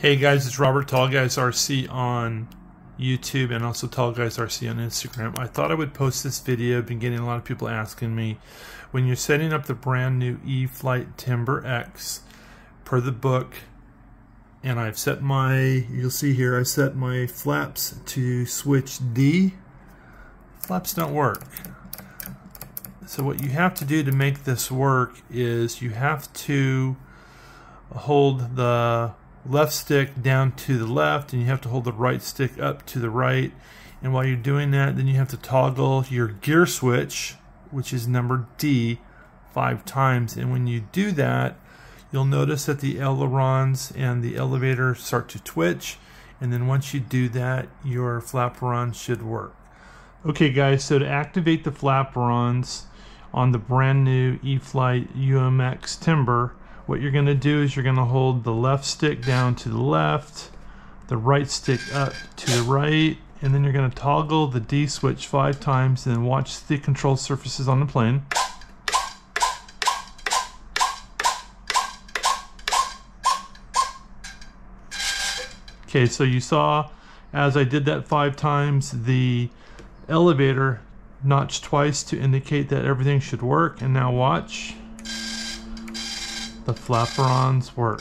Hey guys, it's Robert Tall Guys RC on YouTube and also Tall Guys RC on Instagram. I thought I would post this video. I've been getting a lot of people asking me when you're setting up the brand new E-flite Timber X per the book and I've set my, you'll see here, I set my flaps to switch D. Flaps don't work. So what you have to do to make this work is you have to hold the left stick down to the left and you have to hold the right stick up to the right. And while you're doing that then you have to toggle your gear switch which is number D five times. And when you do that you'll notice that the ailerons and the elevator start to twitch. And then once you do that your flaperon should work. Okay guys so to activate the flaperons on the brand new E-flite UMX Timber what you're going to do is you're going to hold the left stick down to the left, the right stick up to the right, and then you're going to toggle the D switch five times and watch the control surfaces on the plane. Okay, so you saw as I did that five times, the elevator notched twice to indicate that everything should work. And now watch the flaperons work.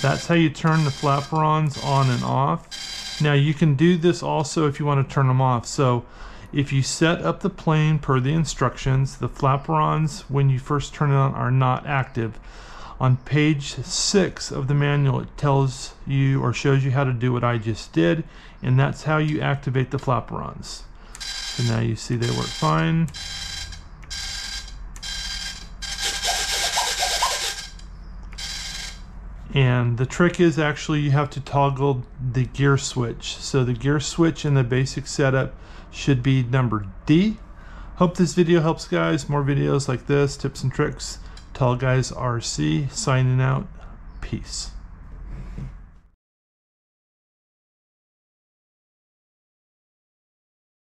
That's how you turn the flaperons on and off. Now you can do this also if you want to turn them off. So if you set up the plane per the instructions, the flaperons when you first turn it on are not active. On page 6 of the manual it tells you or shows you how to do what I just did and that's how you activate the flaperons. So now you see they work fine. And the trick is actually you have to toggle the gear switch. So the gear switch in the basic setup should be number D. Hope this video helps guys. More videos like this, tips and tricks. Tall Guys RC signing out. Peace.